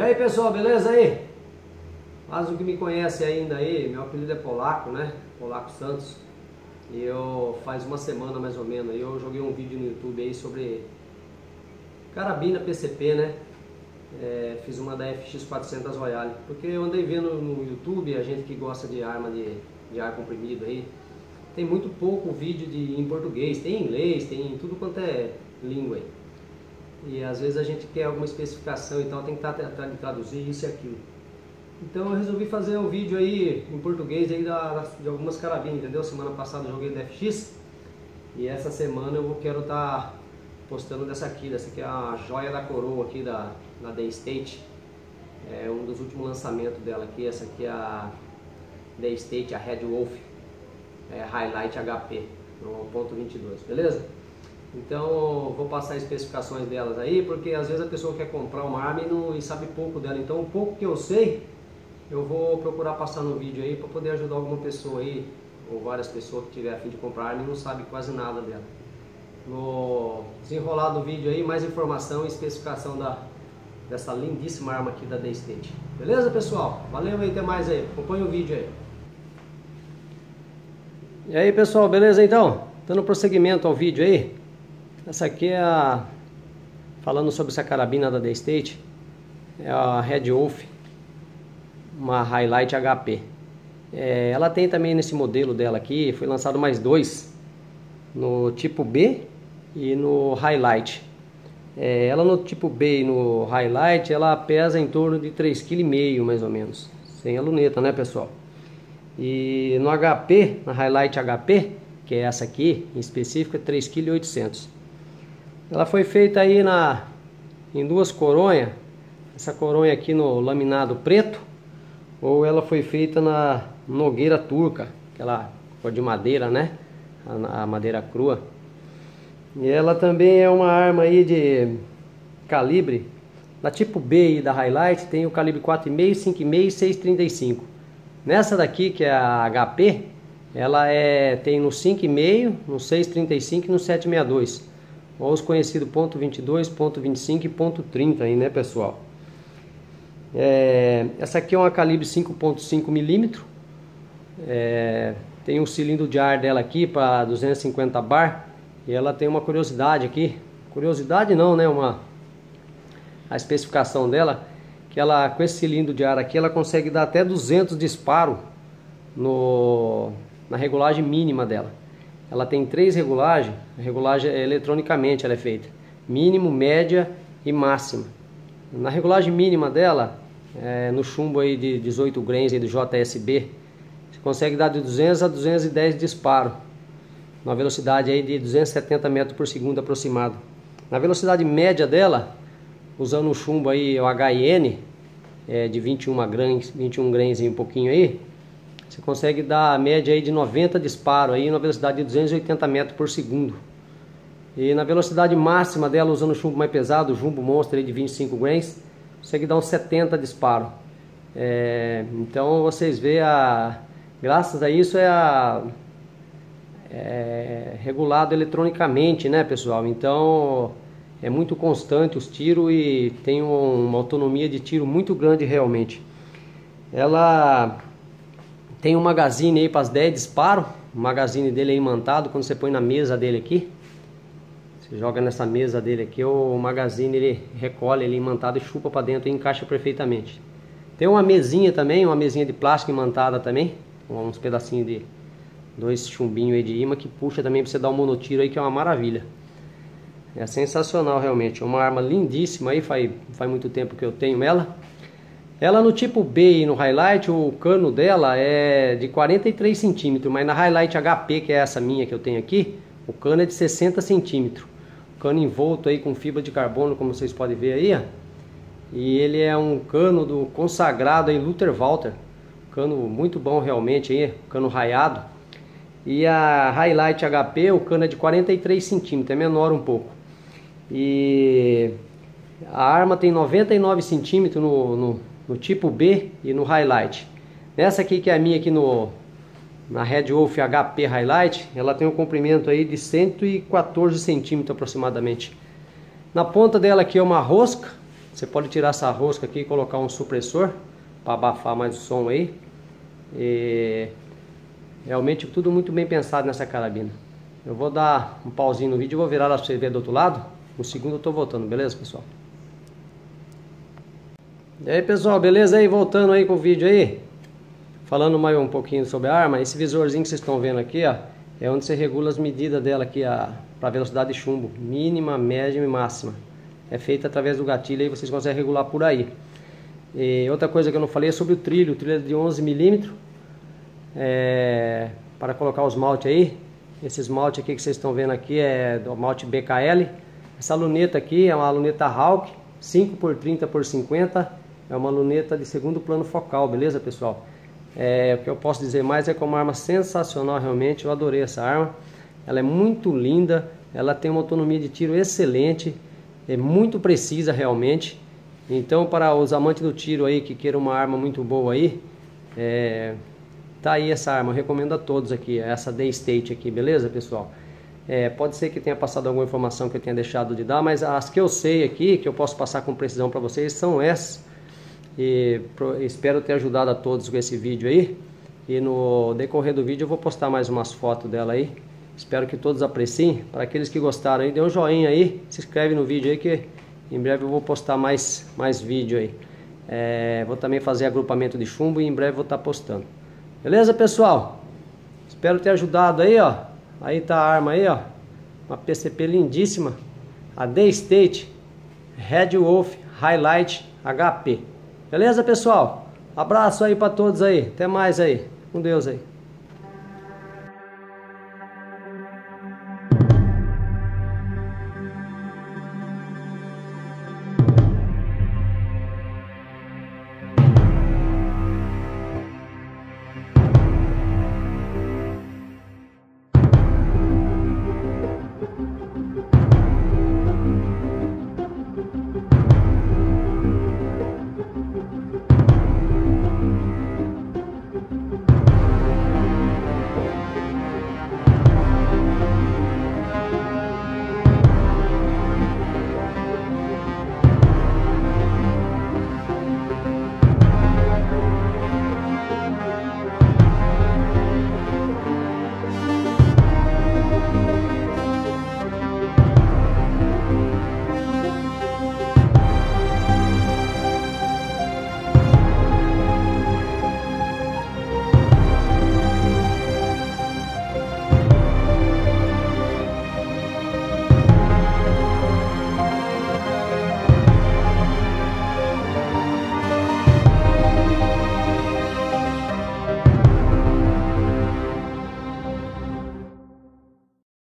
aí pessoal, beleza aí? Mas o que me conhece ainda aí, meu apelido é Polaco, né? Polaco Santos. E eu faz uma semana mais ou menos, eu joguei um vídeo no YouTube aí sobre carabina PCP, né? É, fiz uma da FX400 Royale, porque eu andei vendo no YouTube, a gente que gosta de arma de, de ar comprimido aí, tem muito pouco vídeo de, em português, tem em inglês, tem tudo quanto é língua aí. E às vezes a gente quer alguma especificação, então tem que estar tentando traduzir isso e aquilo. Então eu resolvi fazer um vídeo aí em português aí da, de algumas carabinas, entendeu? Semana passada eu joguei da FX e essa semana eu quero estar tá postando dessa aqui, dessa aqui é a joia da coroa aqui da, da Day State. É um dos últimos lançamentos dela aqui, essa aqui é a Day State, a Red Wolf é, Highlight HP no ponto 22, beleza? Então vou passar especificações delas aí, porque às vezes a pessoa quer comprar uma arma e, não, e sabe pouco dela. Então o pouco que eu sei, eu vou procurar passar no vídeo aí para poder ajudar alguma pessoa aí, ou várias pessoas que tiver a fim de comprar arma e não sabe quase nada dela. No desenrolar do vídeo aí, mais informação e especificação da, dessa lindíssima arma aqui da Day State. Beleza pessoal? Valeu aí, até mais aí. Acompanhe o vídeo aí. E aí pessoal, beleza então? Dando prosseguimento ao vídeo aí. Essa aqui é a... Falando sobre essa carabina da The State. É a Red Wolf. Uma Highlight HP. É, ela tem também nesse modelo dela aqui, foi lançado mais dois. No tipo B e no Highlight. É, ela no tipo B e no Highlight, ela pesa em torno de 3,5 kg mais ou menos. Sem a luneta, né pessoal? E no HP, na Highlight HP, que é essa aqui, em específico, é 3,8 kg. Ela foi feita aí na, em duas coronhas. Essa coronha aqui no laminado preto, ou ela foi feita na nogueira turca, aquela cor de madeira, né? A, a madeira crua. E ela também é uma arma aí de calibre da tipo B e da Highlight, tem o calibre 4,5, 5,5 e 6,35. Nessa daqui, que é a HP, ela é, tem no 5,5, no 6,35 e no 7,62. Os conhecidos ponto .22, ponto .25 e ponto .30 aí, né, pessoal? É, essa aqui é uma calibre 5.5 milímetros. É, tem um cilindro de ar dela aqui para 250 bar. E ela tem uma curiosidade aqui. Curiosidade não, né? Uma, a especificação dela que ela com esse cilindro de ar aqui ela consegue dar até 200 disparos no, na regulagem mínima dela. Ela tem três regulagens, a regulagem é eletronicamente ela é feita, mínimo, média e máxima. Na regulagem mínima dela, é, no chumbo aí de 18 grains aí do JSB, você consegue dar de 200 a 210 disparos, na velocidade aí de 270 metros por segundo aproximado. Na velocidade média dela, usando o chumbo aí, o HN, é, de 21 grains, 21 grains e um pouquinho aí, você consegue dar a média aí de 90 disparos aí na velocidade de 280 metros por segundo. E na velocidade máxima dela, usando o chumbo mais pesado, o jumbo monstro aí de 25 grains, consegue dar uns 70 disparos. É, então vocês vê a graças a isso é, a, é regulado eletronicamente, né, pessoal? Então é muito constante os tiros e tem uma autonomia de tiro muito grande realmente. Ela tem um magazine aí para as 10 disparos, o magazine dele é imantado, quando você põe na mesa dele aqui, você joga nessa mesa dele aqui, o magazine ele recolhe, ele imantado e chupa para dentro e encaixa perfeitamente. Tem uma mesinha também, uma mesinha de plástico imantada também, uns pedacinhos de dois chumbinhos aí de imã que puxa também para você dar um monotiro aí que é uma maravilha. É sensacional realmente, é uma arma lindíssima aí, faz, faz muito tempo que eu tenho ela. Ela no tipo B e no Highlight, o cano dela é de 43 centímetros, mas na Highlight HP, que é essa minha que eu tenho aqui, o cano é de 60 centímetros. Cano envolto aí com fibra de carbono, como vocês podem ver aí, ó. E ele é um cano do consagrado aí Luther Walter. Cano muito bom realmente aí, cano raiado. E a Highlight HP, o cano é de 43 centímetros, é menor um pouco. E a arma tem 99 centímetros no, no, no, tipo B e no highlight. Essa aqui que é a minha aqui no na Red Wolf HP Highlight, ela tem um comprimento aí de 114 centímetros aproximadamente. Na ponta dela aqui é uma rosca, Você pode tirar essa rosca aqui e colocar um supressor para abafar mais o som aí. E realmente tudo muito bem pensado nessa carabina. Eu vou dar um pauzinho no vídeo e vou virar ela para você ver do outro lado. No segundo eu tô voltando, beleza pessoal? E aí pessoal, beleza aí? Voltando aí com o vídeo aí. Falando mais um pouquinho sobre a arma. Esse visorzinho que vocês estão vendo aqui, ó. É onde você regula as medidas dela aqui, para velocidade de chumbo. Mínima, média e máxima. É feita através do gatilho aí, vocês conseguem regular por aí. E outra coisa que eu não falei é sobre o trilho. O trilho é de 11 milímetros. É, para colocar os malte aí. Esse esmalte aqui que vocês estão vendo aqui é do malte BKL. Essa luneta aqui é uma luneta Hawk 5 por 30 por 50. É uma luneta de segundo plano focal, beleza pessoal? É, o que eu posso dizer mais é que é uma arma sensacional realmente. Eu adorei essa arma. Ela é muito linda. Ela tem uma autonomia de tiro excelente. É muito precisa realmente. Então para os amantes do tiro aí que queiram uma arma muito boa aí, é, Tá aí essa arma, eu recomendo a todos aqui, essa Day State aqui, beleza pessoal? É, pode ser que tenha passado alguma informação que eu tenha deixado de dar, mas as que eu sei aqui, que eu posso passar com precisão para vocês, são essas. E espero ter ajudado a todos com esse vídeo aí. E no decorrer do vídeo eu vou postar mais umas fotos dela aí. Espero que todos apreciem. Para aqueles que gostaram aí, dê um joinha aí, se inscreve no vídeo aí que em breve eu vou postar mais, mais vídeo aí. É, vou também fazer agrupamento de chumbo e em breve vou estar postando. Beleza, pessoal? Espero ter ajudado aí, ó. Aí tá a arma aí, ó. Uma PCP lindíssima. A Day State Red Wolf Highlight HP. Beleza, pessoal? Abraço aí para todos aí. Até mais aí. Com Deus aí.